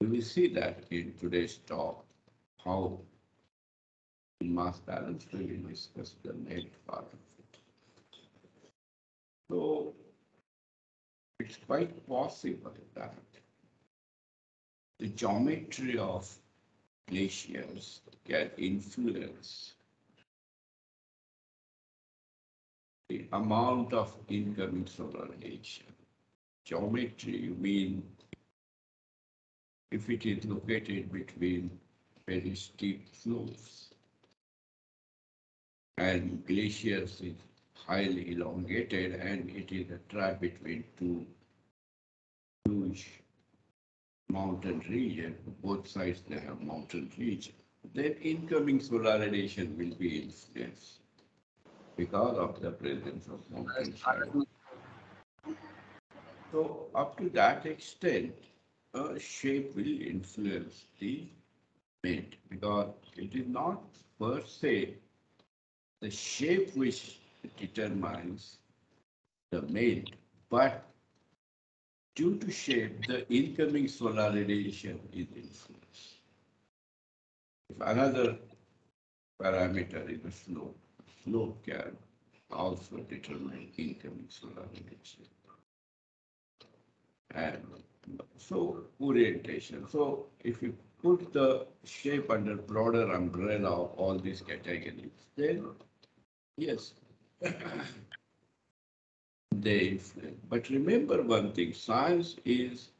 We will see that in today's talk, how mass balance we will discuss the net part of it. So it's quite possible that the geometry of glaciers can influence the amount of incoming solar radiation. Geometry, you mean if it is located between very steep slopes and glaciers is highly elongated and it is a trap between two huge mountain region, both sides they have mountain region, then incoming solar radiation will be influenced because of the presence of mountain. So up to that extent, shape will influence the mate because it is not per se the shape which determines the mate, but due to shape, the incoming solar radiation is influenced. If another parameter is the slope, slope can also determine incoming solar radiation. And so orientation. So if you put the shape under broader umbrella of all these categories, then yes, they influence. But remember one thing, science is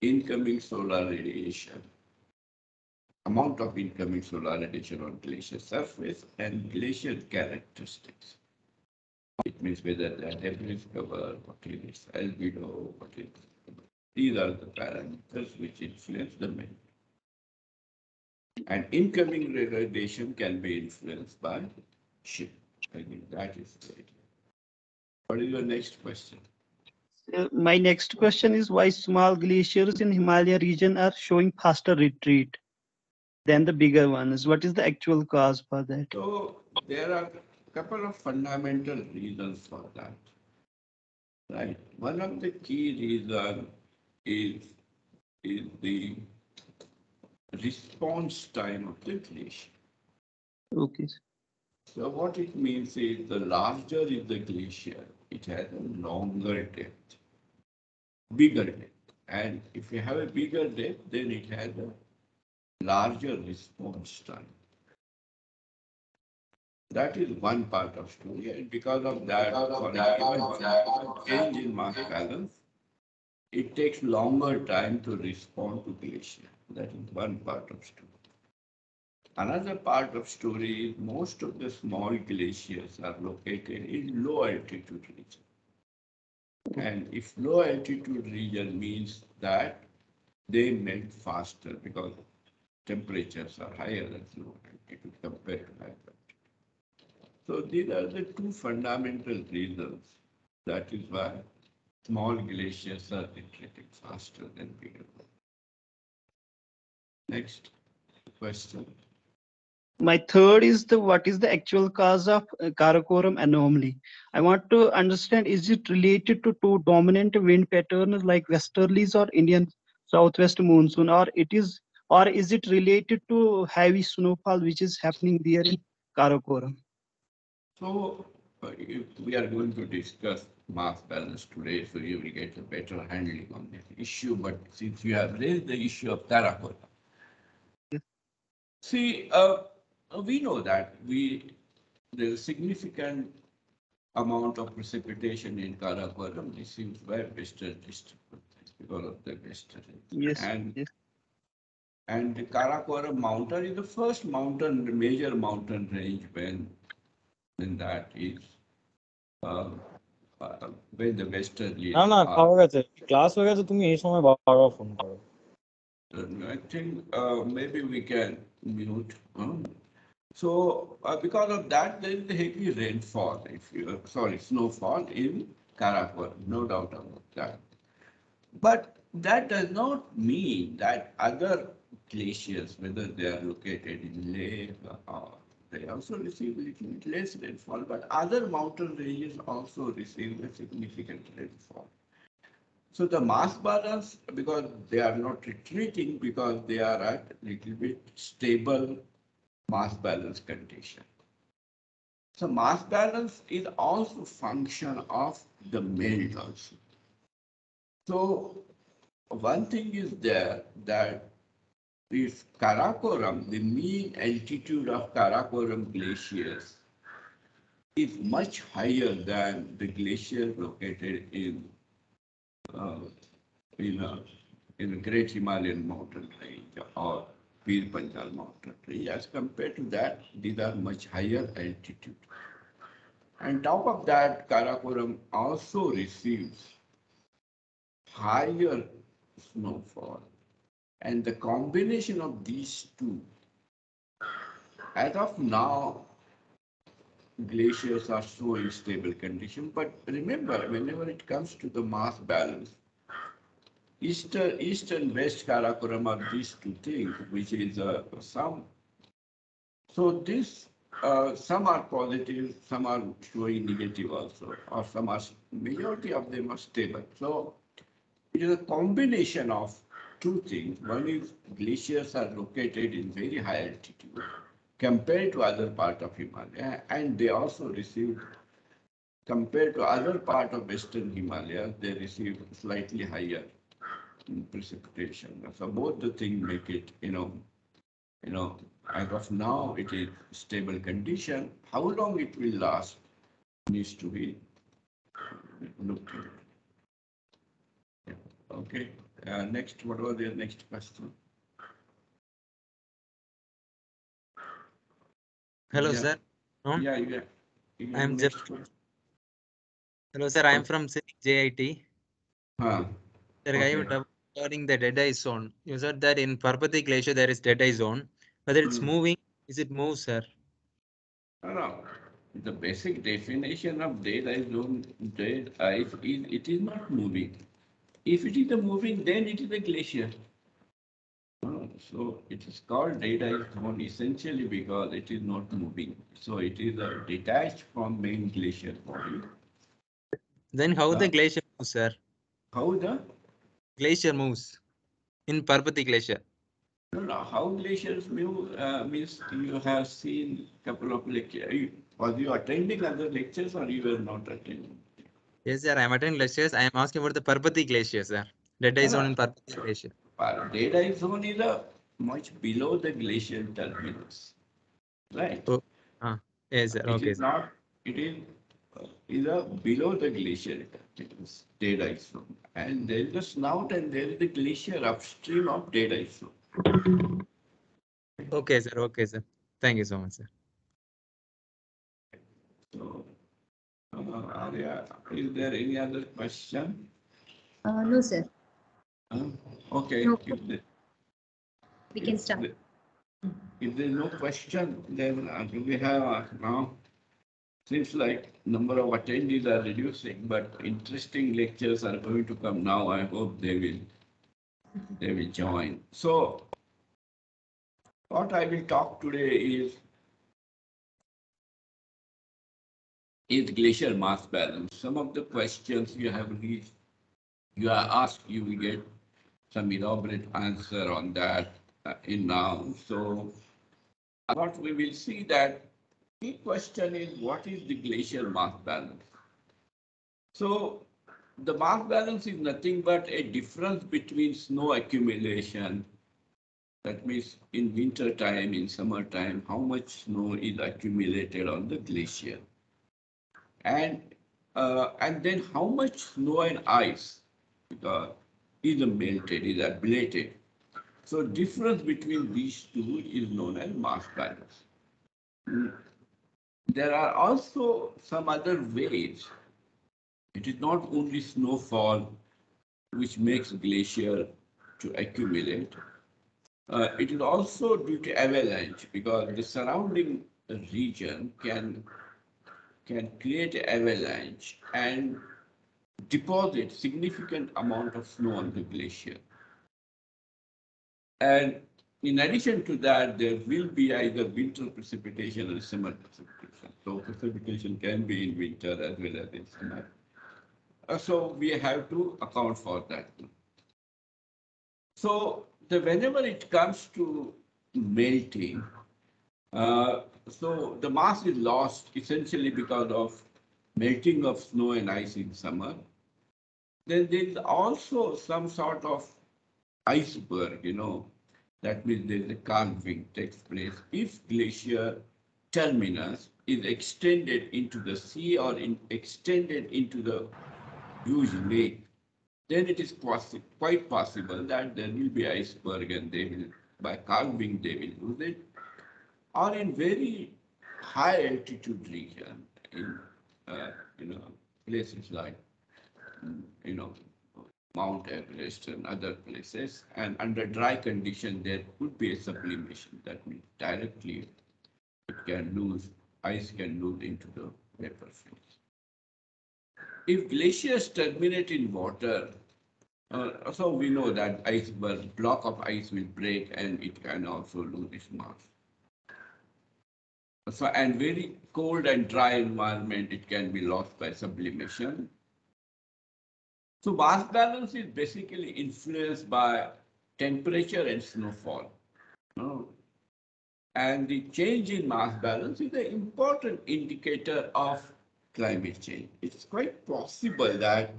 incoming solar radiation, amount of incoming solar radiation on glacier surface and glacier characteristics. It means whether the debris cover, what is albedo, what is these are the parameters which influence the method. And incoming radiation can be influenced by shape. I think that is the idea. What is your next question? Uh, my next question is why small glaciers in Himalaya region are showing faster retreat than the bigger ones? What is the actual cause for that? So there are a couple of fundamental reasons for that. Right. One of the key reasons is, is the response time of the glacier. Okay. So what it means is the larger is the glacier, it has a longer depth, bigger depth. And if you have a bigger depth, then it has a larger response time. That is one part of story, and because of that, for a given change in mass balance, it takes longer time to respond to glacier. That is one part of story. Another part of story is most of the small glaciers are located in low altitude region. And if low altitude region means that they melt faster because temperatures are higher at low altitude compared to high altitude. So these are the two fundamental reasons. That is why small glaciers are retreating faster than bigger ones. Next question. My third is the what is the actual cause of uh, Karakoram anomaly? I want to understand is it related to two dominant wind patterns like westerlies or Indian southwest monsoon or it is or is it related to heavy snowfall which is happening there in Karakoram? So uh, we are going to discuss mass balance today, so you will get a better handling on this issue. But since you have raised the issue of Karakoram, Yes. see, uh, we know that we there is significant amount of precipitation in Karakoram received by western disturbance because of the western. Yes. And yes. and the Karakoram mountain is the first mountain, major mountain range when, when that is, uh, uh, when the westerly. না না are- খাওয়া গেছে class হয়ে গেছে তুমি এই সময় বারবার ফোন করো Uh, I think uh, maybe we can mute. huh? So uh, because of that, there is heavy rainfall, if you, sorry, snowfall in Karakoram, no doubt about that. But that does not mean that other glaciers, whether they are located in Leh or they also receive little bit less rainfall, but other mountain ranges also receive a significant rainfall. So the mass balance, because they are not retreating, because they are at little bit stable mass balance condition. So mass balance is also function of the melt also. So one thing is there that this Karakoram, the mean altitude of Karakoram glaciers is much higher than the glacier located in uh, in a in a Great Himalayan mountain range or Pir Panjal mountain range. As compared to that, these are much higher altitude. And top of that, Karakoram also receives higher snowfall. And the combination of these two, as of now, glaciers are so in stable condition. But remember, whenever it comes to the mass balance, east, east and west Karakoram are these two things, which is uh, some. So this, uh, some are positive, some are showing negative also, or some are, majority of them are stable. So it is a combination of two things. One is glaciers are located in very high altitude compared to other part of Himalaya, and they also receive, compared to other part of Western Himalaya, they receive slightly higher precipitation. So both the things make it, you know, you know, as of now, it is stable condition. How long it will last needs to be looked at. Okay, uh, next, what was the next question? Hello, Yeah. sir. No? Yeah, yeah. I am have Jeff. next one? Hello, sir. I am from JIT. Huh. Sir, I have Okay. doubt regarding the dead ice zone. You said that in Parvati Glacier there is dead ice zone. Whether it's Hmm. moving, is it move, sir? No, no. The basic definition of dead ice zone, dead ice is it is not moving. If it is a moving, then it is a glacier. No, So it is called ice zone essentially because it is not moving. So it is uh, detached from main glacier body. Then how the Ah. glacier moves, sir? How the, Glacier moves in Parvati Glacier. no, no, how glaciers move, uh, means you have seen couple of lectures. Was you attending other lectures or you were not attending? Yes, sir. I am attending lectures. I am asking about the Parvati Glacier, sir. Dead ice Ah. zone in Parvati Glacier. But dead ice zone is a much below the glacial terminus. Right? Oh, Yes, sir. It Okay, is not, it is, uh, is a below the glacial terminus, dead ice zone. And there is a snout and there is the glacier upstream of dead ice zone. Okay, sir. Okay, sir. Thank you so much, sir. So, uh, Arya, is there any other question? Uh, no, sir. Huh? Okay. No. We can start. If there is no question, then uh, we have uh, now? Seems like number of attendees are reducing, but interesting lectures are going to come now. I hope they will, they will join. So what I will talk today is is glacier mass balance. Some of the questions you have reached, you are asked, you will get some elaborate answer on that uh, in now. So what we will see that the question is what is the glacial mass balance? So the mass balance is nothing but a difference between snow accumulation. That means in winter time, in summer time, how much snow is accumulated on the glacier. And, uh, and then how much snow and ice is melted, is ablated. So difference between these two is known as mass balance. There are also some other ways. It is not only snowfall which makes glacier to accumulate. Uh, it is also due to avalanche because the surrounding region can can create avalanche and deposit significant amount of snow on the glacier. And in addition to that, there will be either winter precipitation or summer precipitation. So precipitation can be in winter as well as in summer. uh, so we have to account for that. So the whenever it comes to melting, uh, so the mass is lost essentially because of melting of snow and ice in summer. Then there is also some sort of iceberg, you know, that means there is a calving takes place. If glacier terminus is extended into the sea or in, extended into the huge lake, then it is possi quite possible that there will be iceberg and they will, by calving, they will lose it. Or in very high altitude region, in, uh, you know, places like, you know, Mount Everest and other places, and under dry condition, there could be a sublimation. That means directly it can lose, ice can lose into the vapor phase. If glaciers terminate in water, uh, so we know that iceberg, block of ice will break and it can also lose its mass. So, and very cold and dry environment, it can be lost by sublimation. So mass balance is basically influenced by temperature and snowfall. No? And the change in mass balance is an important indicator of climate change. It's quite possible that,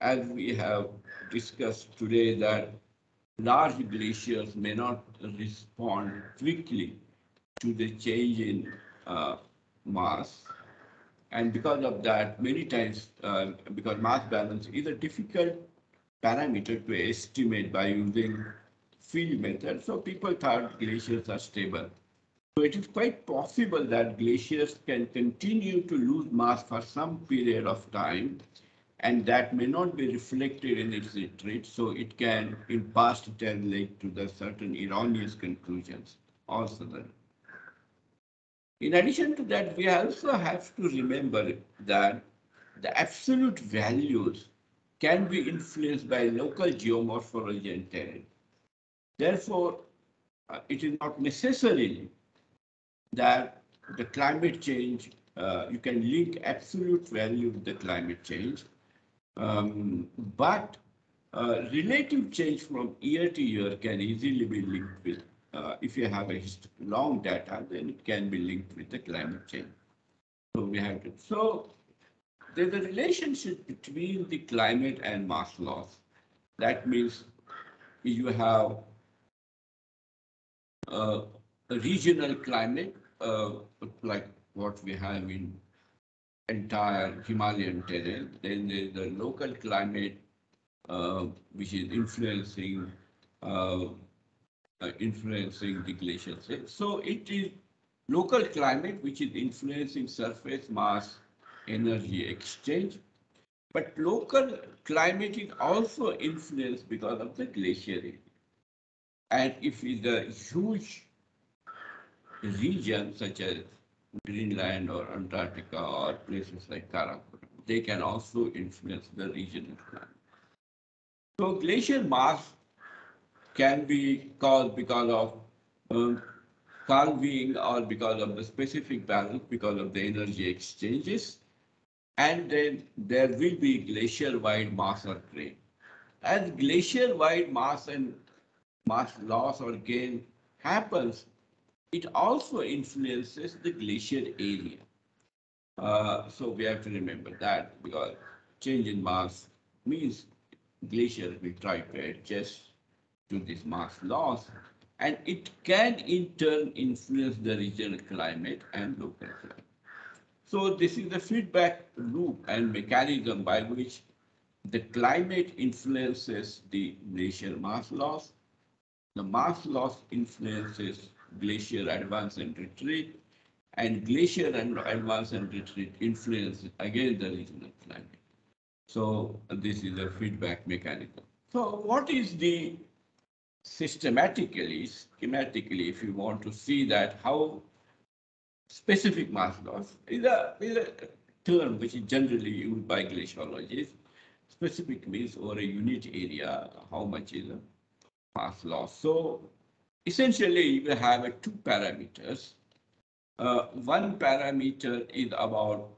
as we have discussed today, that large glaciers may not respond quickly to the change in uh, mass. And because of that, many times, uh, because mass balance is a difficult parameter to estimate by using field method, so people thought glaciers are stable. So it is quite possible that glaciers can continue to lose mass for some period of time, and that may not be reflected in its retreat. So it can, in past, it led to the certain erroneous conclusions also then. In addition to that, we also have to remember that the absolute values can be influenced by local geomorphology and terrain. Therefore, uh, it is not necessarily that the climate change, uh, you can link absolute value with the climate change. Um, but uh, relative change from year to year can easily be linked with uh, if you have a long data, then it can be linked with the climate change. So we have to, so there's a relationship between the climate and mass loss. That means you have uh, a regional climate, uh, like what we have in entire Himalayan terrain. Then there's the local climate, uh, which is influencing uh, influencing the glacial state. So it is local climate which is influencing surface mass energy exchange. But local climate is also influenced because of the glacier. And if it's a huge region such as Greenland or Antarctica or places like Karakoram, they can also influence the regional climate. So glacial mass can be caused because of um, or because of the specific balance, because of the energy exchanges. And then there will be glacier-wide mass or drain. As glacier-wide mass and mass loss or gain happens, it also influences the glacier area. Uh, so we have to remember that because change in mass means glaciers will try to adjust to this mass loss and it can in turn influence the regional climate and local climate. So this is the feedback loop and mechanism by which the climate influences the glacier mass loss. The mass loss influences glacier advance and retreat and glacier and advance and retreat influence again the regional climate. So this is a feedback mechanism. So what is the systematically, schematically, if you want to see that how specific mass loss is a, is a term which is generally used by glaciologists. Specific means over a unit area, how much is a mass loss. So essentially you have a two parameters. Uh, one parameter is about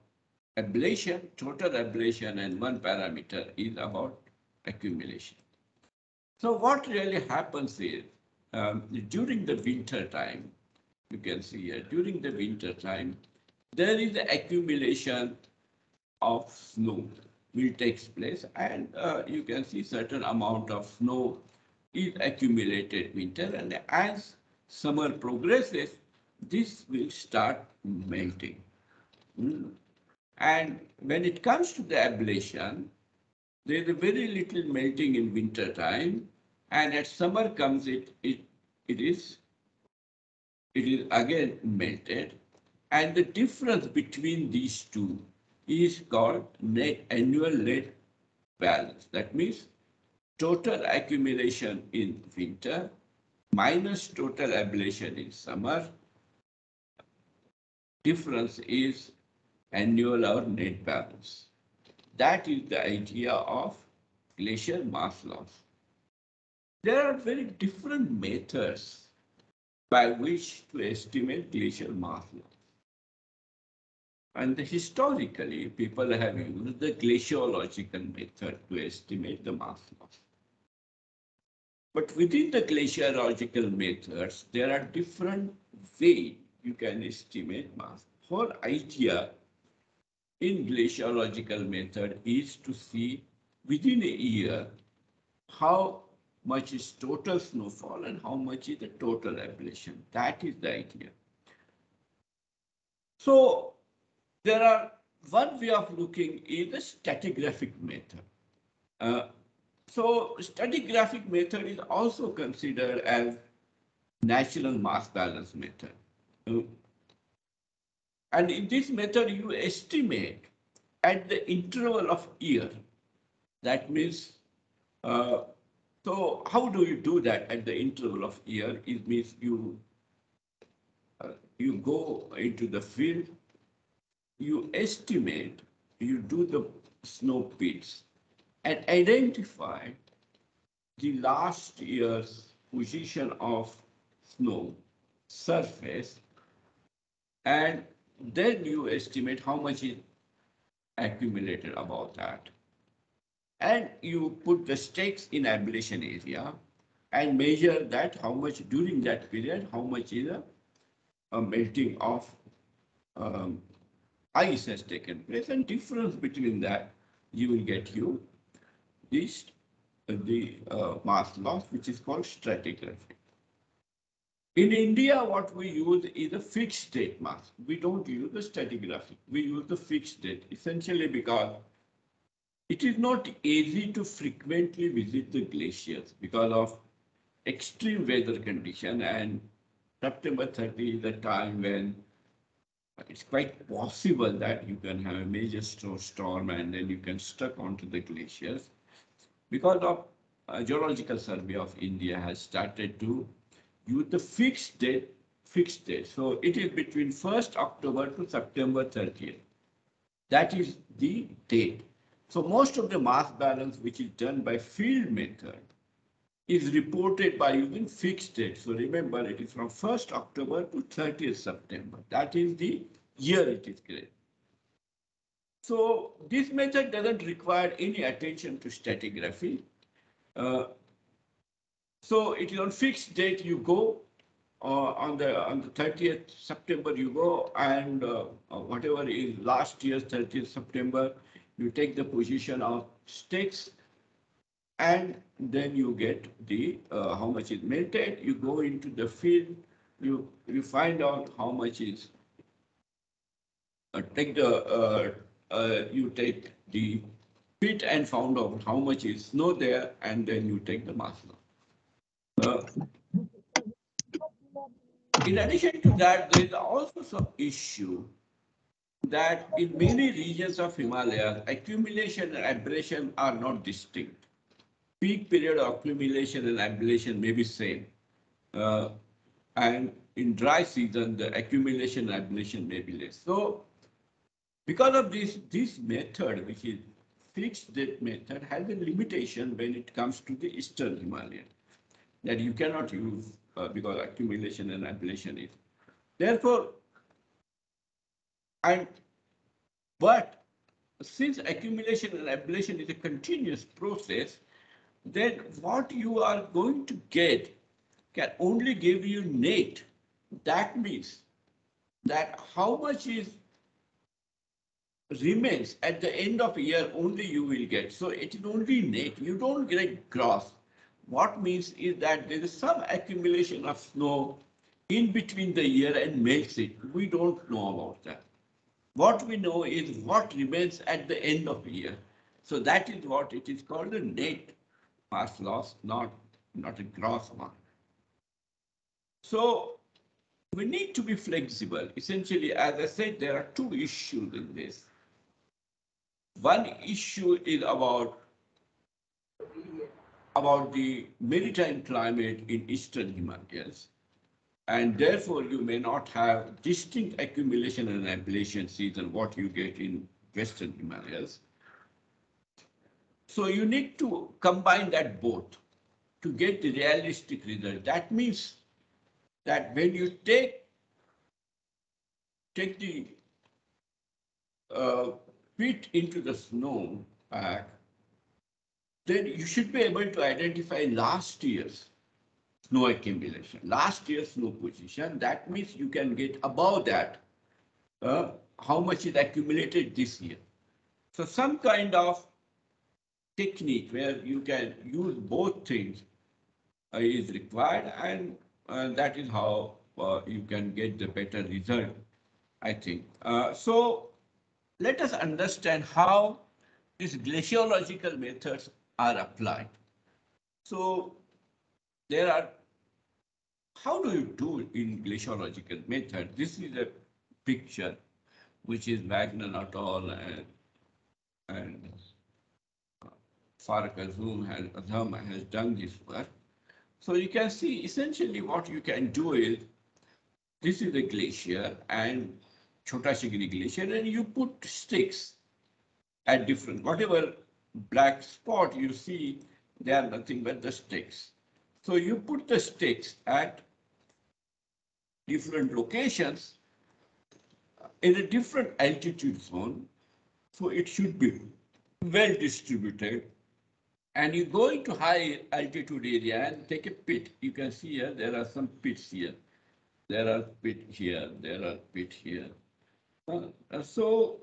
ablation, total ablation and one parameter is about accumulation. So what really happens is um, during the winter time, you can see here, during the winter time, there is the accumulation of snow will takes place and uh, you can see certain amount of snow is accumulated winter and as summer progresses, this will start melting. Mm. And when it comes to the ablation, there is very little melting in winter time and at summer comes it, it, it is, it is again melted. And the difference between these two is called net annual net balance. That means total accumulation in winter minus total ablation in summer. Difference is annual or net balance. That is the idea of glacier mass loss. There are very different methods by which to estimate glacial mass loss. And historically, people have used the glaciological method to estimate the mass loss. But within the glaciological methods, there are different ways you can estimate mass. Whole idea in glaciological method is to see within a year how much is total snowfall and how much is the total ablation. That is the idea. So there are one way of looking is the stratigraphic method. Uh, so stratigraphic method is also considered as natural mass balance method. Uh, and in this method, you estimate at the interval of year. That means, uh, so how do you do that at the interval of year? It means you uh, you go into the field, you estimate, you do the snow pits and identify the last year's position of snow surface and then you estimate how much is accumulated about that. And you put the stakes in ablation area and measure that how much during that period, how much is a, a melting of um, ice has taken place and difference between that you will get you this the uh, mass loss which is called stratigraphy. In India, what we use is a fixed date mass. We don't use the stratigraphy. We use the fixed date essentially because it is not easy to frequently visit the glaciers because of extreme weather condition and September 30 is the time when it's quite possible that you can have a major snowstorm and then you can stuck onto the glaciers because of uh, geological survey of India has started to use the fixed date, fixed date. So it is between 1st October to September 30th. That is the date. So most of the mass balance which is done by field method is reported by using fixed date. So remember it is from 1st October to 30th September. That is the year it is created. So this method doesn't require any attention to stratigraphy. Uh, so it is on fixed date you go uh, on the on the 30th September you go and uh, uh, whatever is last year's 30th September you take the position of stakes and then you get the uh, how much is melted you go into the field you you find out how much is uh, take the uh, you take the pit and found out how much is snow there and then you take the mass. Uh, in addition to that, there is also some issue that in many regions of Himalayas, accumulation and ablation are not distinct. Peak period of accumulation and ablation may be same. Uh, and in dry season, the accumulation and ablation may be less. So because of this, this method, which is fixed date method, has a limitation when it comes to the eastern Himalayan that you cannot use uh, because accumulation and ablation is. Therefore, and but since accumulation and ablation is a continuous process, then what you are going to get can only give you net. That means that how much is remains at the end of year only you will get. So it is only net. You don't get gross. What means is that there is some accumulation of snow in between the year and melts it. We don't know about that. What we know is what remains at the end of the year. So that is what it is called a net mass loss, not, not a gross one. So we need to be flexible. Essentially, as I said, there are two issues in this. One issue is about about the maritime climate in eastern Himalayas. And therefore, you may not have distinct accumulation and ablation season, what you get in western Himalayas. So you need to combine that both to get the realistic result. That means that when you take take the uh, pit into the snow pack, then you should be able to identify last year's snow accumulation, last year's snow position. That means you can get above that, uh, how much is accumulated this year. So some kind of technique where you can use both things uh, is required and uh, that is how uh, you can get the better result, I think. Uh, so let us understand how these glaciological methods are applied. So there are, how do you do in glaciological method? This is a picture which is Wagnon et al. and, and has, has done this work. So you can see essentially what you can do is, this is a glacier and Chota Shigri Glacier and you put sticks at different, whatever black spot you see, they are nothing but the sticks. So you put the sticks at different locations in a different altitude zone. So it should be well distributed. And you go into high altitude area and take a pit. You can see here, there are some pits here. There are pit here, there are pit here. Uh, so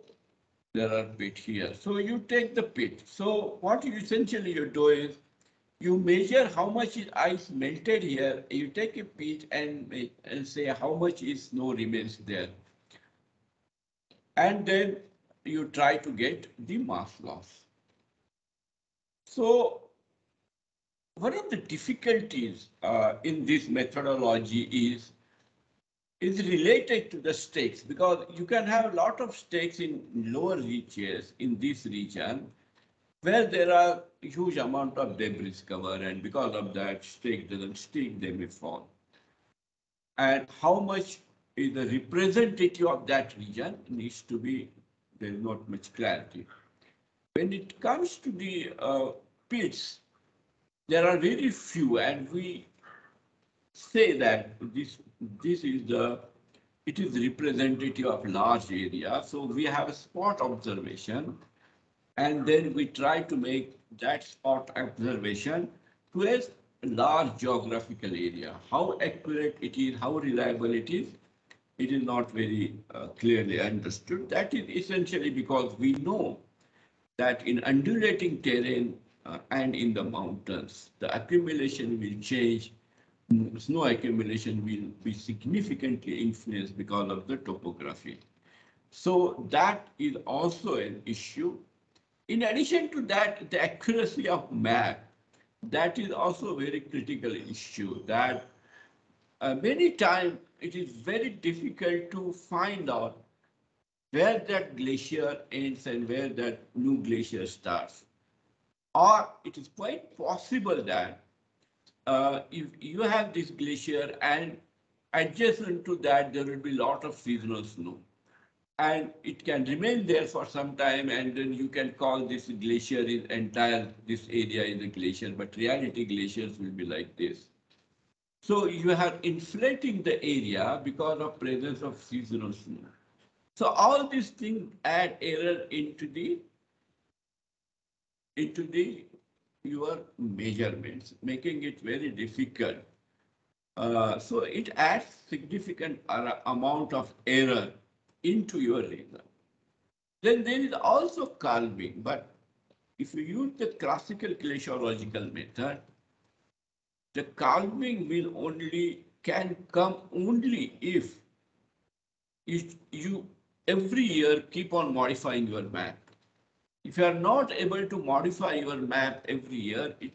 there are pit here. So you take the pit. So what you essentially you do is you measure how much is ice melted here. You take a pit and, and say how much is snow remains there. And then you try to get the mass loss. So one of the difficulties uh, in this methodology is is related to the stakes because you can have a lot of stakes in lower reaches in this region where there are huge amount of debris cover and because of that stake doesn't stick, they may fall. And how much is the representative of that region needs to be, there is not much clarity. When it comes to the uh, pits, there are very few and we say that this this is the it is representative of large area. So we have a spot observation and then we try to make that spot observation to a large geographical area. How accurate it is how reliable it is it is not very uh, clearly understood. That is essentially because we know that in undulating terrain uh, and in the mountains the accumulation will change snow accumulation will be significantly influenced because of the topography. So that is also an issue. In addition to that, the accuracy of map, that is also a very critical issue that uh, many times it is very difficult to find out where that glacier ends and where that new glacier starts. Or it is quite possible that uh, if you have this glacier and adjacent to that, there will be a lot of seasonal snow. And it can remain there for some time and then you can call this glacier is entire, this area is a glacier, but reality glaciers will be like this. So you are inflating the area because of presence of seasonal snow. So all these things add error into the into the your measurements, making it very difficult. Uh, so it adds significant amount of error into your result. Then there is also calving, but if you use the classical glaciological method, the calving will only can come only if if you every year keep on modifying your map. If you are not able to modify your map every year, it,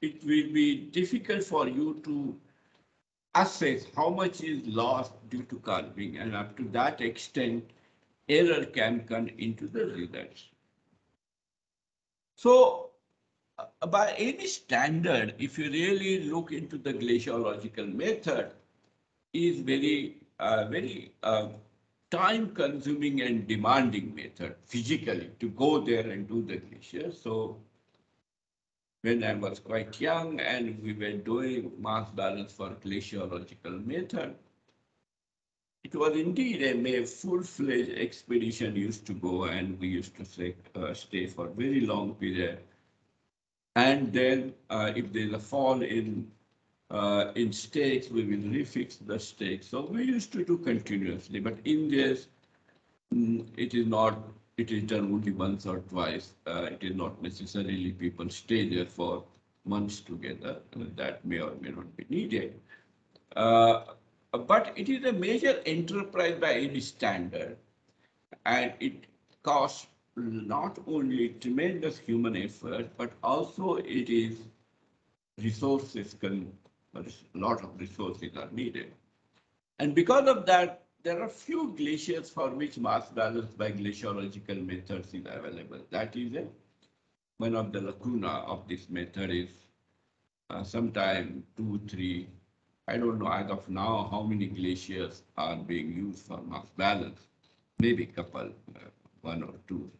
it will be difficult for you to assess how much is lost due to calving and up to that extent, error can come into the results. So uh, by any standard, if you really look into the glaciological method, is very, uh, very uh, time consuming and demanding method physically to go there and do the glacier. So when I was quite young and we were doing mass balance for glaciological method, it was indeed a full-fledged expedition used to go and we used to stay, uh, stay for very long period. And then uh, if there's a fall in uh, in stakes, we will refix the stakes. So we used to do continuously, but in this, mm, it is not, it is done only once or twice. Uh, it is not necessarily people stay there for months together. That may or may not be needed. Uh, but it is a major enterprise by any standard, and it costs not only tremendous human effort, but also it is resources can a lot of resources are needed. And because of that, there are few glaciers for which mass balance by glaciological methods is available. That is a, one of the lacuna of this method is uh, sometime two, three, I don't know as of now how many glaciers are being used for mass balance. Maybe a couple, uh, one or two.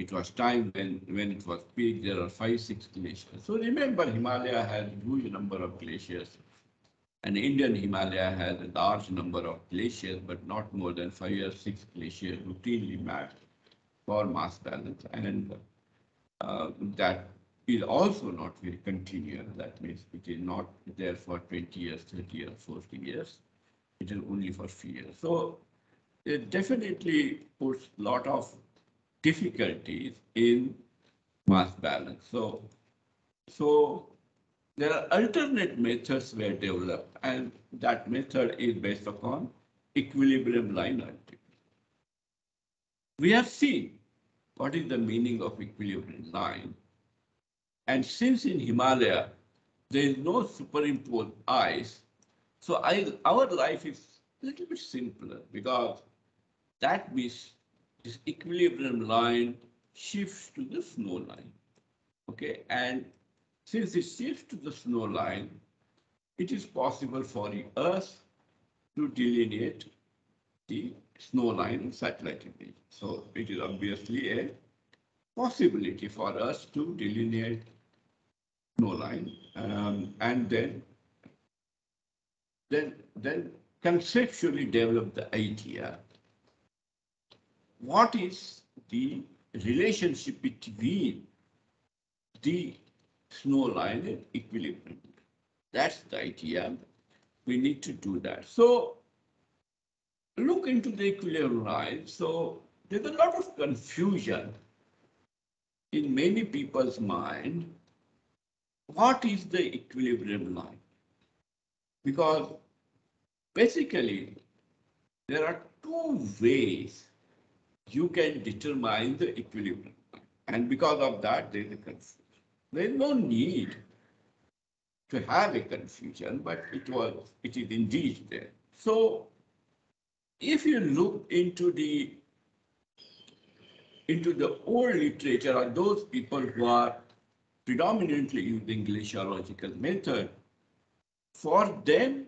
It was time when, when it was peak, there are five, six glaciers. So remember, Himalaya has huge number of glaciers. And Indian Himalaya has a large number of glaciers, but not more than five or six glaciers routinely mapped for mass balance. And uh, that is also not very continuous. That means it is not there for 20 years, 30 years, 40 years. It is only for few years. So it definitely puts a lot of difficulties in mass balance. So, so there are alternate methods were developed, and that method is based upon equilibrium line altitude. We have seen what is the meaning of equilibrium line. And since in Himalaya, there is no superimposed ice, so I, our life is a little bit simpler because that means this equilibrium line shifts to the snow line. Okay, and since it shifts to the snow line, it is possible for us to delineate the snow line in satellite image. So it is obviously a possibility for us to delineate snow line um, and then then then conceptually develop the idea what is the relationship between the snow line and equilibrium. That's the idea. We need to do that. So look into the equilibrium line. So there's a lot of confusion in many people's mind. What is the equilibrium line? Because basically there are two ways you can determine the equilibrium. And because of that, there is a confusion. There is no need to have a confusion, but it was, it is indeed there. So if you look into the into the old literature or those people who are predominantly using glaciological method, for them,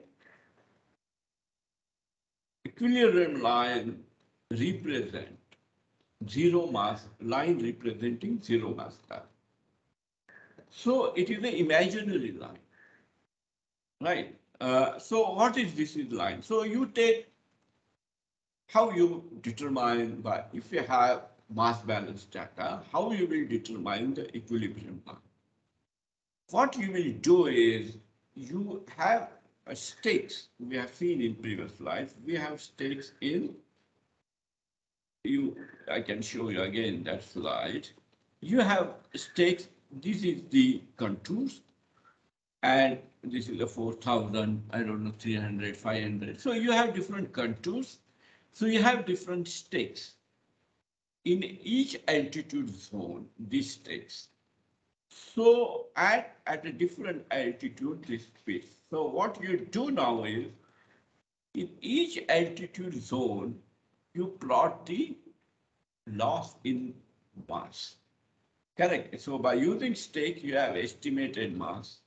equilibrium line represent zero mass, line representing zero mass car. So it is an imaginary line, right? Uh, so what is this is line? So you take how you determine by, if you have mass balance data, how you will determine the equilibrium line. What you will do is you have a stakes we have seen in previous slides. We have stakes in you, I can show you again that slide. You have stakes. This is the contours and this is a 4000, I don't know, 300, 500. So you have different contours. So you have different stakes. In each altitude zone, these stakes. So at, at a different altitude, this space. So what you do now is, in each altitude zone, you plot the loss in mass. Correct. So by using stake, you have estimated mass.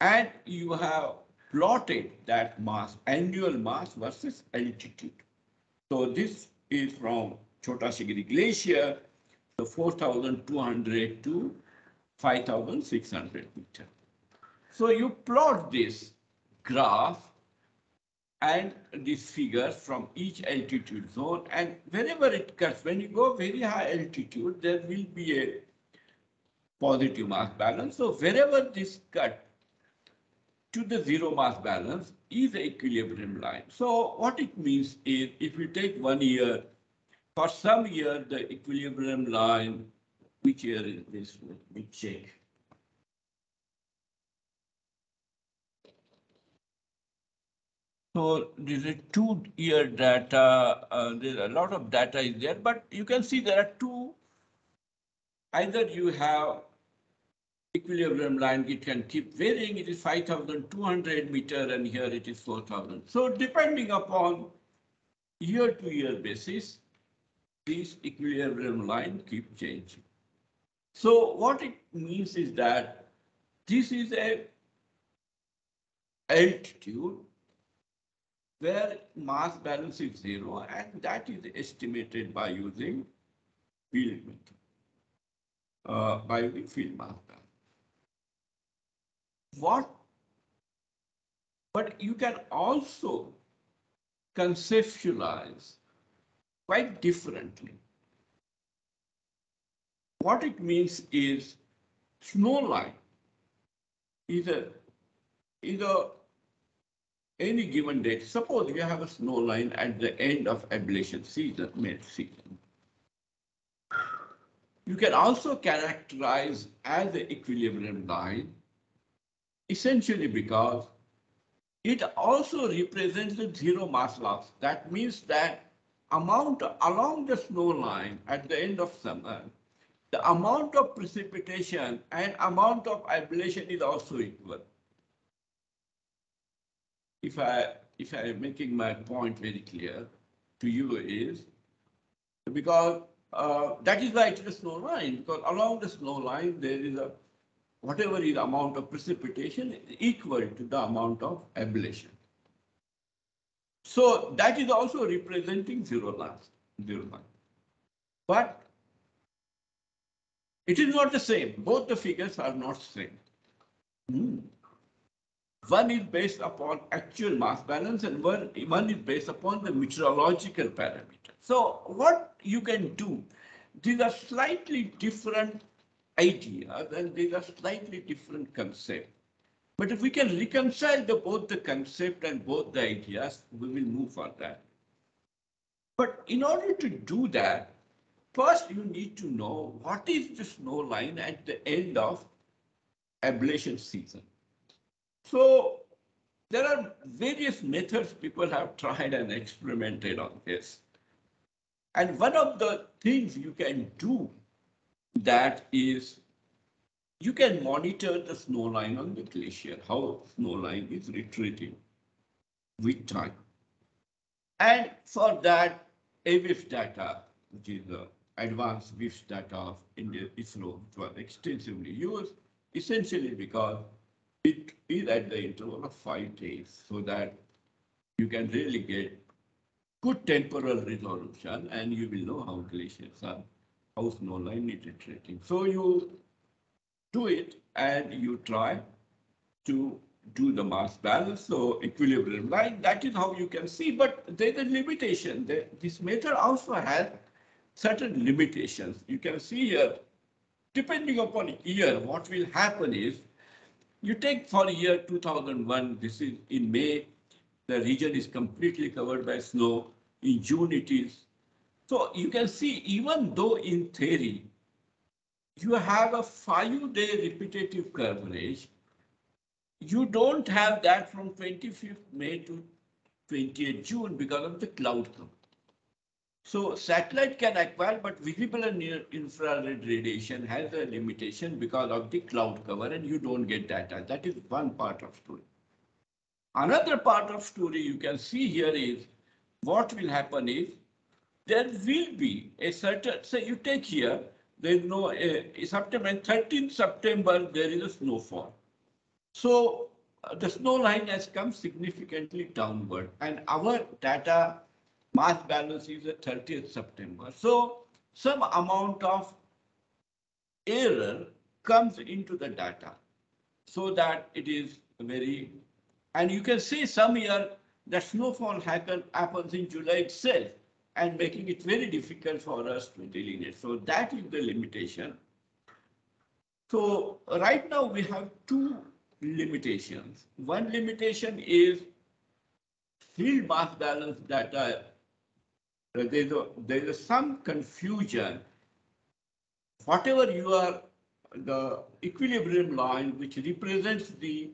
And you have plotted that mass, annual mass versus altitude. So this is from Chota Shigri Glacier, the 4,200 to 5,600 meter. So you plot this graph and these figures from each altitude zone and whenever it cuts, when you go very high altitude, there will be a positive mass balance. So wherever this cut to the zero mass balance is the equilibrium line. So what it means is if you take one year, for some year, the equilibrium line, which year is this? Let me check. So this is two-year data. Uh, there's a lot of data is there, but you can see there are two. Either you have equilibrium line, it can keep varying. It is 5,200 meter and here it is 4,000. So depending upon year to year basis, this equilibrium line keep changing. So what it means is that this is a altitude where mass balance is zero and that is estimated by using field method, uh, by using field mass balance. What? But you can also conceptualize quite differently. What it means is snow line is a, is a any given date. Suppose you have a snow line at the end of ablation season, mid season. You can also characterize as the equilibrium line essentially because it also represents the zero mass loss. That means that amount along the snow line at the end of summer, the amount of precipitation and amount of ablation is also equal. If I if I am making my point very clear to you is because uh, that is why it is a snow line because along the snow line there is a whatever is amount of precipitation equal to the amount of ablation. So that is also representing zero loss, zero line. But it is not the same. Both the figures are not same. Hmm. One is based upon actual mass balance and one, one is based upon the meteorological parameter. So what you can do, these are slightly different ideas and these are slightly different concepts. But if we can reconcile the, both the concept and both the ideas, we will move for that. But in order to do that, first you need to know what is the snow line at the end of ablation season. So there are various methods people have tried and experimented on this. And one of the things you can do that is you can monitor the snow line on the glacier, how snow line is retreating with time. And for that, AWiFS data, which is the advanced WIFS data of India, ISRO, which was extensively used, essentially because it is at the interval of five days, so that you can really get good temporal resolution and you will know how glaciers are how no line is retreating. So you do it and you try to do the mass balance, so equilibrium line, that is how you can see, but there's a limitation. This method also has certain limitations. You can see here, depending upon year, what will happen is, you take for year 2001, this is in May, the region is completely covered by snow. In June, it is. So you can see, even though in theory, you have a five-day repetitive coverage, you don't have that from 25th May to 28th June because of the cloud cover. So satellite can acquire, but visible and near infrared radiation has a limitation because of the cloud cover and you don't get data. That is one part of story. Another part of story you can see here is what will happen is there will be a certain, say you take here, there is no, uh, September, 13th September, there is a snowfall. So uh, the snow line has come significantly downward and our data mass balance is the 30th September. So some amount of error comes into the data so that it is very, and you can see some year the snowfall happen, happens in July itself and making it very difficult for us to delineate. So that is the limitation. So right now we have two limitations. One limitation is field mass balance data. Uh, There's a, there is some confusion. Whatever you are, the equilibrium line which represents the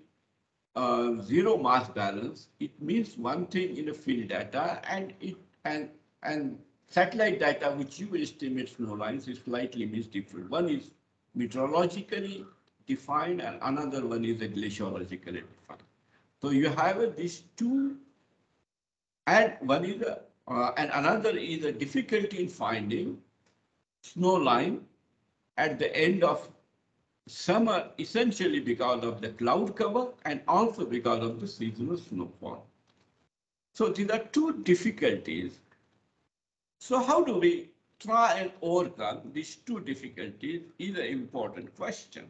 uh, zero mass balance, it means one thing in the field data and it and and satellite data which you estimate snow lines is slightly means different. One is meteorologically defined and another one is a glaciologically defined. So you have these two and one is a, uh, and another is a difficulty in finding snow line at the end of summer essentially because of the cloud cover and also because of the seasonal snowfall. So these are two difficulties. So how do we try and overcome these two difficulties is an important question.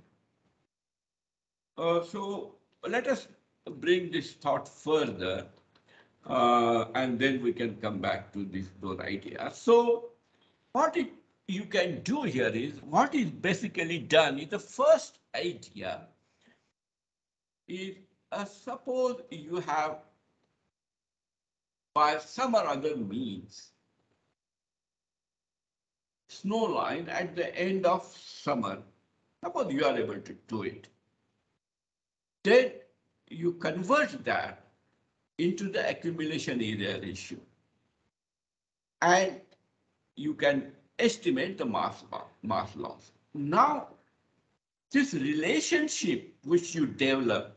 Uh, so let us bring this thought further uh, and then we can come back to this those ideas. So what it, you can do here is what is basically done is the first idea is uh, suppose you have by some or other means snow line at the end of summer. Suppose you are able to do it. Then you convert that into the accumulation area ratio. And you can estimate the mass, mass loss. Now, this relationship which you develop,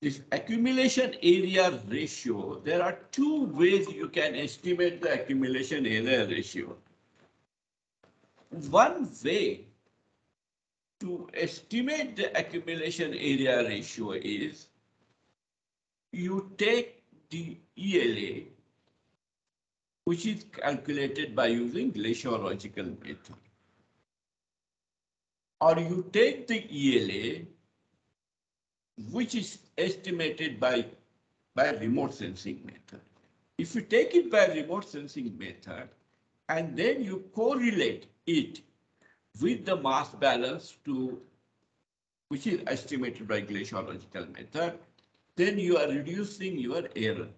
this accumulation area ratio, there are two ways you can estimate the accumulation area ratio. One way to estimate the accumulation area ratio is you take the ELA, which is calculated by using glaciological method. Or you take the ELA, which is estimated by, by remote sensing method. If you take it by remote sensing method, and then you correlate it with the mass balance to, which is estimated by glaciological method, then you are reducing your error.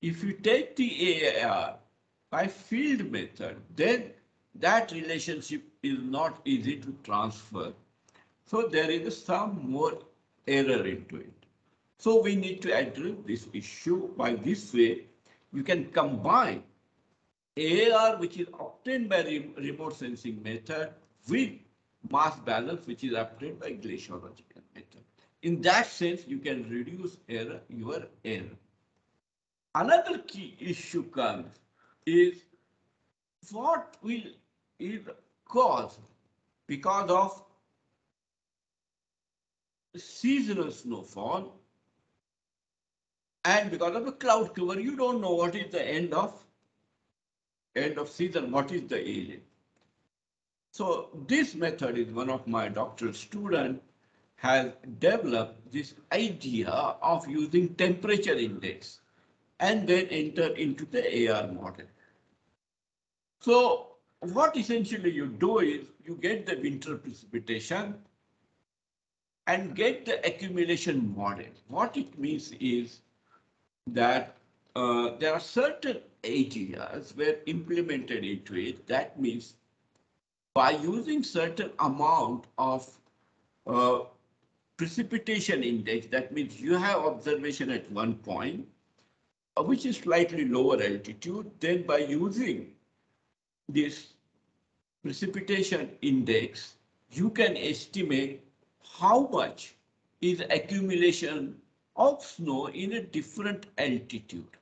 If you take the AAR by field method, then that relationship is not easy to transfer. So there is some more error into it. So we need to address this issue by this way. You can combine AAR, which is obtained by re remote sensing method, with mass balance, which is obtained by glaciological method. In that sense, you can reduce error, your error. Another key issue comes is what will is caused because of seasonal snowfall and because of the cloud cover, you don't know what is the end of end of season, what is the area. So this method is one of my doctoral student has developed this idea of using temperature index and then enter into the AR model. So what essentially you do is you get the winter precipitation and get the accumulation model. What it means is that uh, there are certain areas where implemented into it. That means by using certain amount of uh, precipitation index, that means you have observation at one point, uh, which is slightly lower altitude, then by using this precipitation index, you can estimate how much is accumulation of snow in a different altitude.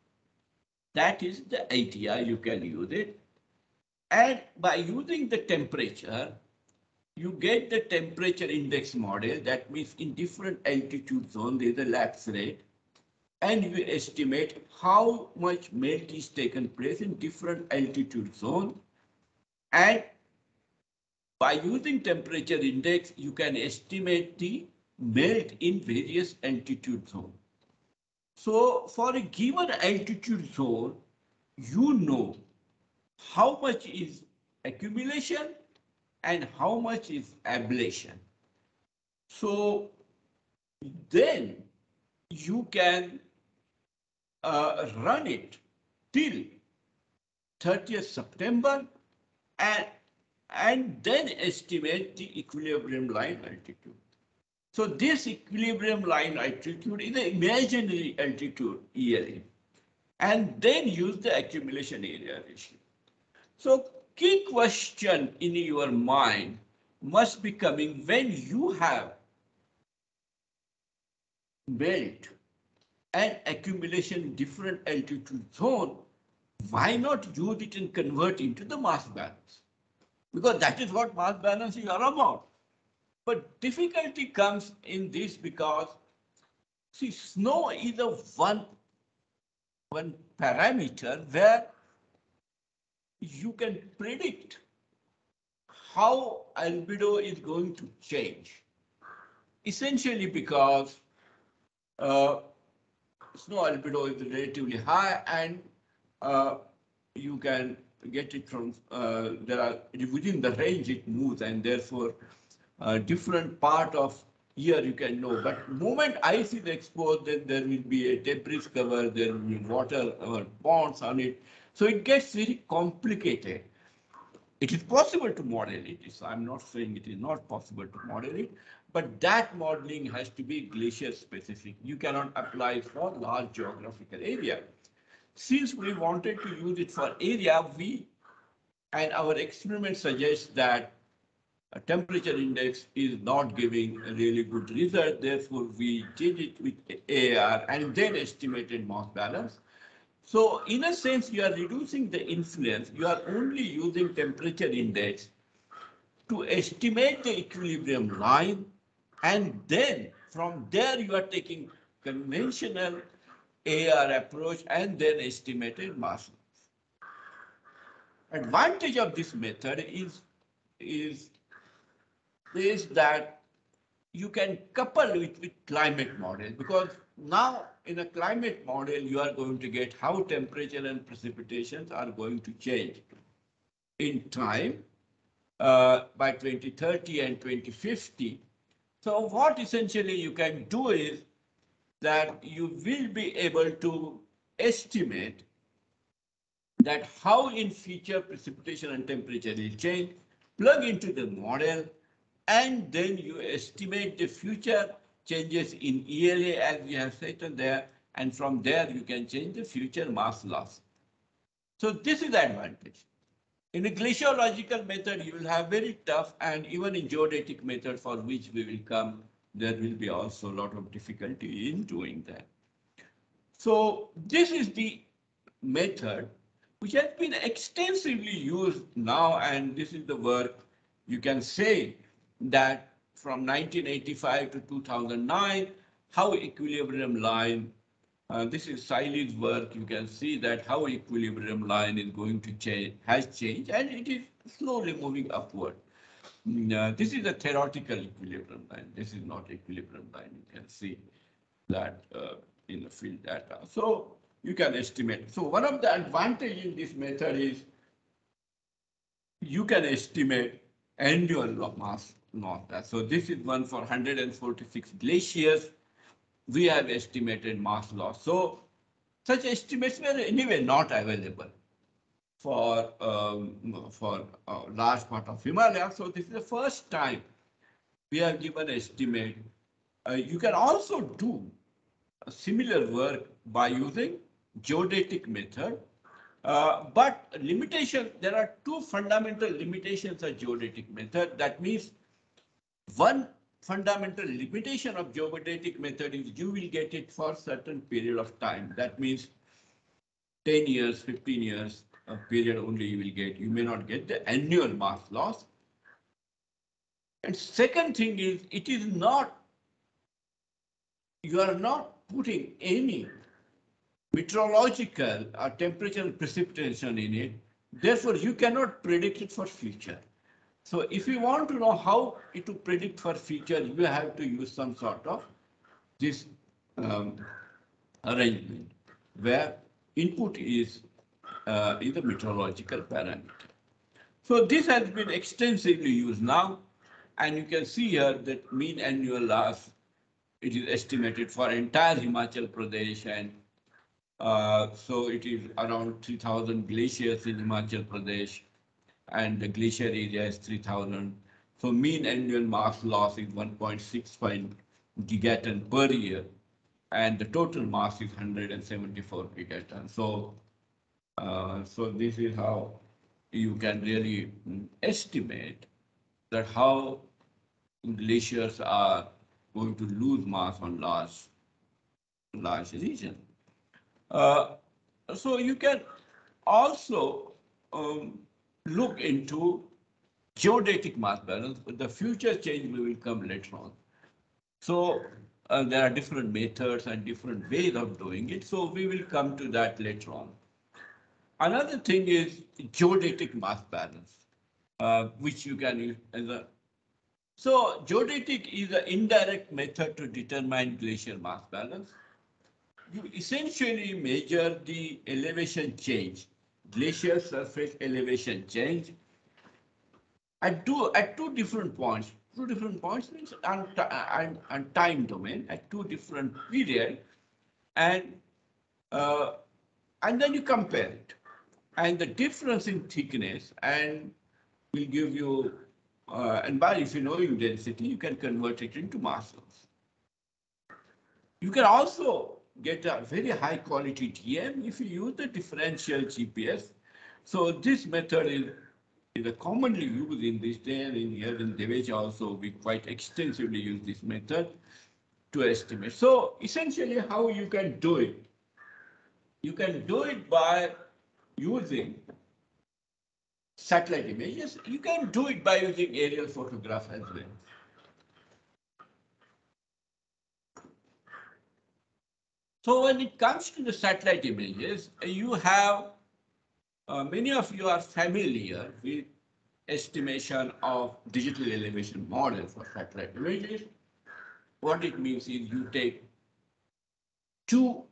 That is the idea, you can use it. And by using the temperature, you get the temperature index model. That means in different altitude zone, there is a lapse rate. And you estimate how much melt is taken place in different altitude zone. And by using temperature index, you can estimate the melt in various altitude zone. So for a given altitude zone, you know how much is accumulation and how much is ablation. So then you can uh, run it till 30th September and, and then estimate the equilibrium line altitude. So this equilibrium line altitude is an imaginary altitude ELA and then use the accumulation area ratio. So key question in your mind must be coming when you have built an accumulation different altitude zone, why not use it and convert into the mass balance? Because that is what mass balance is all about. But difficulty comes in this because, see, snow is a one, one parameter where you can predict how albedo is going to change. Essentially because uh, snow albedo is relatively high and uh, you can get it from, uh, there are, within the range it moves and therefore uh, different part of year you can know. But moment ice is exposed, then there will be a debris cover, there will be water or ponds on it. So it gets very complicated. It is possible to model it. It's, I'm not saying it is not possible to model it, but that modeling has to be glacier specific. You cannot apply for large geographical area. Since we wanted to use it for area, we and our experiment suggests that a temperature index is not giving a really good result. Therefore, we did it with AR and then estimated mass balance. So in a sense, you are reducing the influence. You are only using temperature index to estimate the equilibrium line. And then from there, you are taking conventional AR approach and then estimated mass. Advantage of this method is, is is that you can couple it with climate model because now in a climate model, you are going to get how temperature and precipitations are going to change in time uh, by 2030 and 2050. So what essentially you can do is that you will be able to estimate that how in future precipitation and temperature will change, plug into the model, and then you estimate the future changes in ELA as we have stated there, and from there you can change the future mass loss. So this is the advantage. In a glaciological method, you will have very tough and even in geodetic method for which we will come, there will be also a lot of difficulty in doing that. So this is the method which has been extensively used now, and this is the work you can say that from 1985 to 2009, how equilibrium line, uh, this is Siley's work, you can see that how equilibrium line is going to change, has changed, and it is slowly moving upward. Mm, uh, this is a theoretical equilibrium line. This is not equilibrium line. You can see that uh, in the field data. So you can estimate. So one of the advantage in this method is you can estimate annual mass loss. So this is one for 146 glaciers. We have estimated mass loss. So such estimates were anyway not available for um, for a large part of Himalaya. So this is the first time we have given estimate. Uh, you can also do similar work by using geodetic method. Uh, but limitation, there are two fundamental limitations of geodetic method. That means one fundamental limitation of geodetic method is you will get it for certain period of time. That means 10 years, 15 years, period only you will get. You may not get the annual mass loss. And second thing is, it is not, you are not putting any meteorological or temperature precipitation in it. Therefore, you cannot predict it for future. So if you want to know how to predict for future, you have to use some sort of this um, arrangement where input is, uh, is a meteorological parameter. So this has been extensively used now, and you can see here that mean annual loss, it is estimated for entire Himachal Pradesh and uh, so it is around 3000 glaciers in Himachal Pradesh and the glacier area is 3000. So mean annual mass loss is 1.65 gigaton per year and the total mass is 174 gigaton. So, uh, so this is how you can really estimate that how glaciers are going to lose mass on large, large region. Uh, so you can also um, look into geodetic mass balance, but the future change will come later on. So uh, there are different methods and different ways of doing it. So we will come to that later on. Another thing is geodetic mass balance, uh, which you can use as a. So geodetic is an indirect method to determine glacier mass balance. You essentially measure the elevation change, glacier surface elevation change at two, at two different points. Two different points means and, and, and time domain at two different period and uh, and then you compare it and the difference in thickness and will give you uh, and by if you know your density you can convert it into masses. You can also get a very high quality DEM if you use the differential GPS. So this method is, is commonly used in this day and in here in Divecha also we quite extensively use this method to estimate. So essentially how you can do it. You can do it by using satellite images. You can do it by using aerial photograph as well. So when it comes to the satellite images, you have, uh, many of you are familiar with estimation of digital elevation model for satellite images. What it means is you take two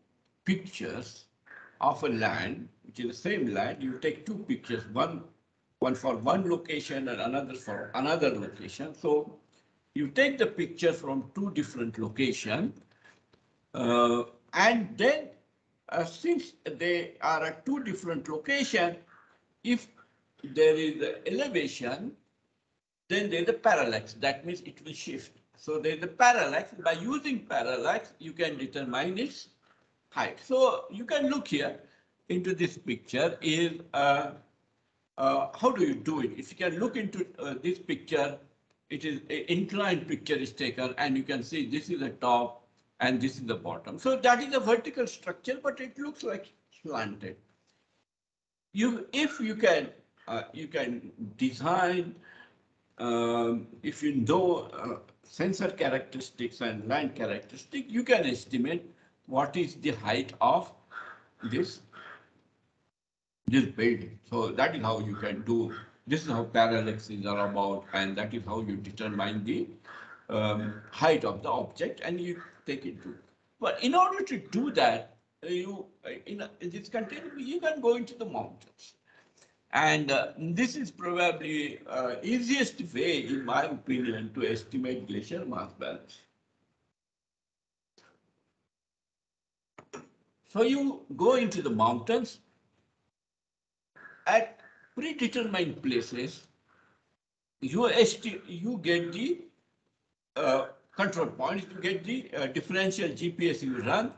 pictures of a land, which is the same land, you take two pictures, one, one for one location and another for another location. So you take the picture from two different locations, uh, and then uh, since they are at two different locations, if there is elevation, then there's a parallax. That means it will shift. So there's a parallax. By using parallax, you can determine its height. So you can look here into this picture is uh, uh, how do you do it? If you can look into uh, this picture, it is an inclined picture is taken and you can see this is the top and this is the bottom. So that is a vertical structure, but it looks like slanted. You, if you can, uh, you can design, um, if you know uh, sensor characteristics and land characteristics, you can estimate what is the height of this this building. So that is how you can do this is how parallaxes are about, and that is how you determine the um, height of the object, and you take it to. But in order to do that, uh, you uh, in, a, this country you can go into the mountains, and uh, this is probably uh, easiest way, in my opinion, to estimate glacier mass balance. So you go into the mountains at predetermined places, you you get the uh, control points, you get the uh, differential GPS you run,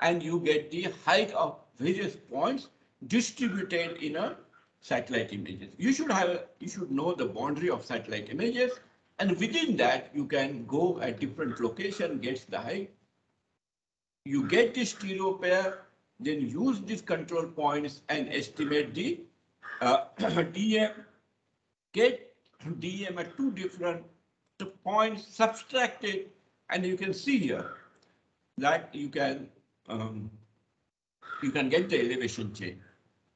and you get the height of various points distributed in a satellite images. You should have, you should know the boundary of satellite images, and within that, you can go at different location, gets the height. You get the stereo pair, then use these control points and estimate the uh, DEM, get DEM at two different points subtracted, and you can see here that you can um, you can get the elevation change.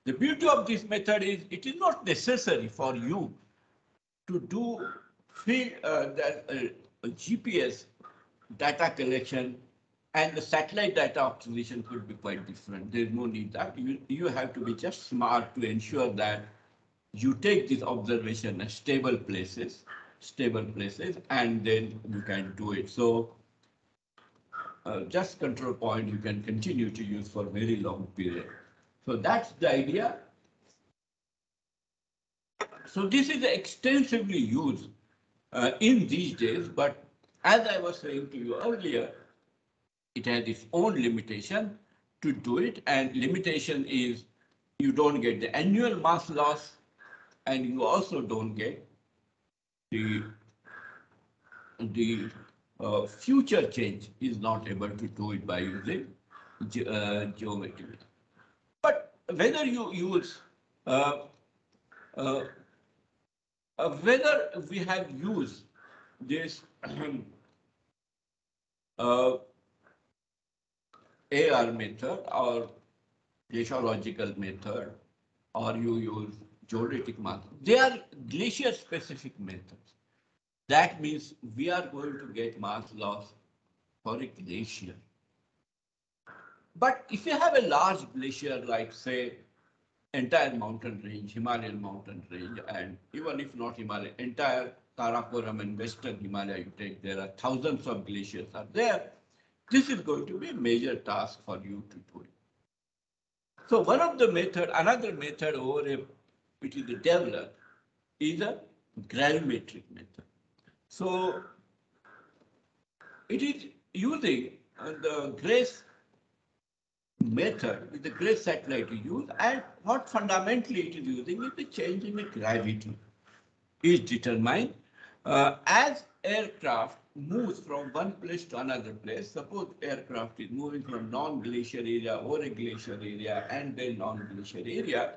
The beauty of this method is it is not necessary for you to do field uh, that uh, GPS data collection and the satellite data observation could be quite different. There's no need that. You, you have to be just smart to ensure that you take this observation at stable places, stable places, and then you can do it. So uh, just control point you can continue to use for very long period. So that's the idea. So this is extensively used uh, in these days, but as I was saying to you earlier, it has its own limitation to do it, and limitation is you don't get the annual mass loss, and you also don't get the the uh, future change is not able to do it by using ge- uh, geometry. But whether you use uh, uh, uh, whether we have used this uh, AR method or glaciological method, or you use geodetic method. They are glacier specific methods. That means we are going to get mass loss for a glacier. But if you have a large glacier, like say, entire mountain range, Himalayan mountain range, and even if not Himalaya, entire Karakoram and Western Himalaya you take, there are thousands of glaciers are there. This is going to be a major task for you to do it. So one of the method, another method over a, which is developed, is a gravimetric method. So it is using uh, the GRACE method the GRACE satellite use and what fundamentally it is using is the change in the gravity is determined uh, as aircraft moves from one place to another place. Suppose aircraft is moving from non-glacier area or a glacier area and then non-glacier area.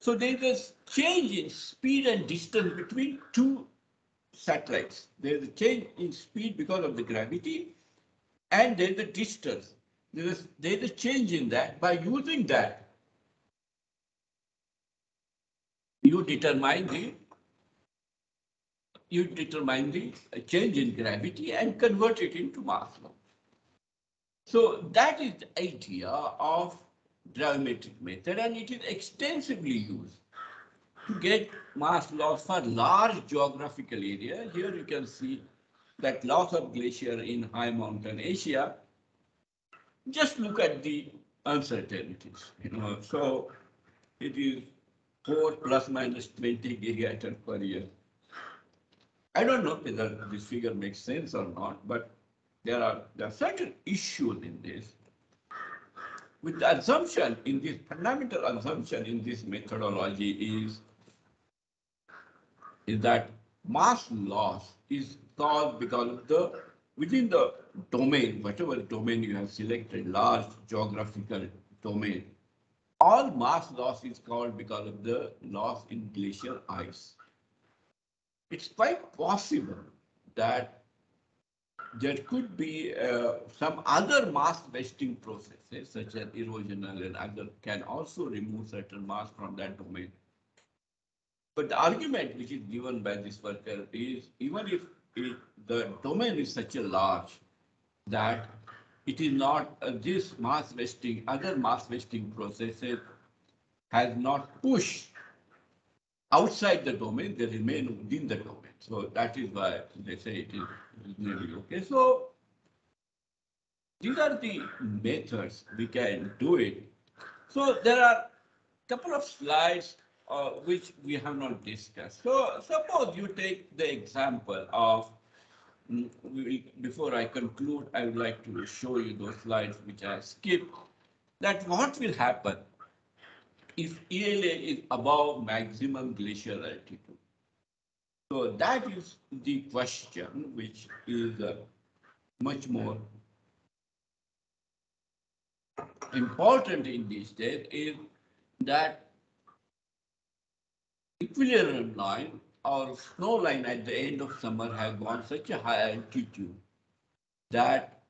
So there is a change in speed and distance between two satellites. There is a change in speed because of the gravity and then the distance. There is, there is a change in that. By using that, you determine the you determine the change in gravity and convert it into mass. So that is the idea of gravimetric method and it is extensively used to get mass loss for large geographical area. Here you can see that loss of glacier in high mountain Asia. Just look at the uncertainties, you know, so it is four plus minus 20 gigaton per year. I don't know whether this figure makes sense or not, but there are, there are certain issues in this. With the assumption in this fundamental assumption in this methodology is, is that mass loss is caused because of the within the domain, whatever domain you have selected, large geographical domain, all mass loss is caused because of the loss in glacial ice. It's quite possible that there could be uh, some other mass wasting processes such as erosional and other can also remove certain mass from that domain. But the argument which is given by this worker is even if it, the domain is such a large that it is not uh, this mass wasting, other mass wasting processes has not pushed outside the domain, they remain within the domain. So that is why they say it is reasonably okay. So these are the methods we can do it. So there are couple of slides uh, which we have not discussed. So suppose you take the example of, mm, before I conclude, I would like to show you those slides which I skipped, that what will happen if ELA is above maximum glacial altitude. So that is the question which is uh, much more important in these days is that equilibrium line or snow line at the end of summer has gone such a high altitude that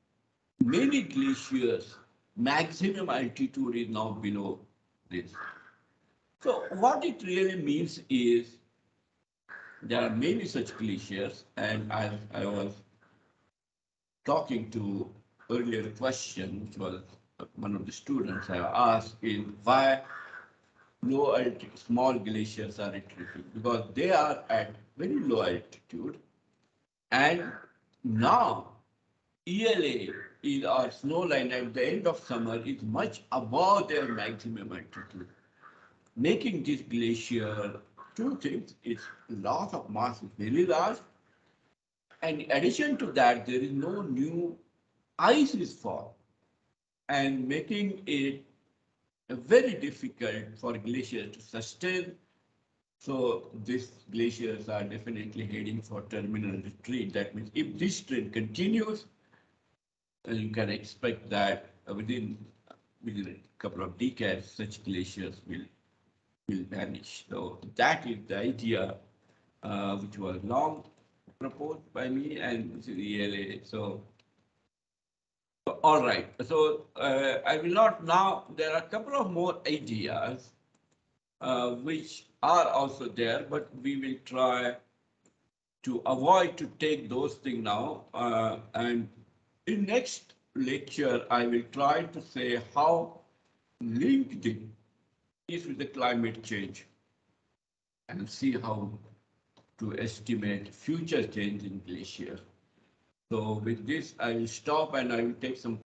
many glaciers maximum altitude is now below this. So what it really means is there are many such glaciers and as I was talking to earlier question, was one of the students I asked is why low altitude, small glaciers are retreating because they are at very low altitude. And now ELA is our snow line at the end of summer is much above their maximum altitude. Making this glacier two things, its loss of mass is very large. And in addition to that, there is no new ice is formed and making it very difficult for glaciers to sustain. So these glaciers are definitely heading for terminal retreat. That means if this trend continues, then you can expect that within, within a couple of decades, such glaciers will, will vanish. So that is the idea, uh, which was long proposed by me and ELA. So all right, so uh, I will not now, there are a couple of more ideas uh, which are also there, but we will try to avoid to take those things now. Uh, and in next lecture, I will try to say how linked it is with the climate change and see how to estimate future change in glacier. So with this, I will stop and I will take some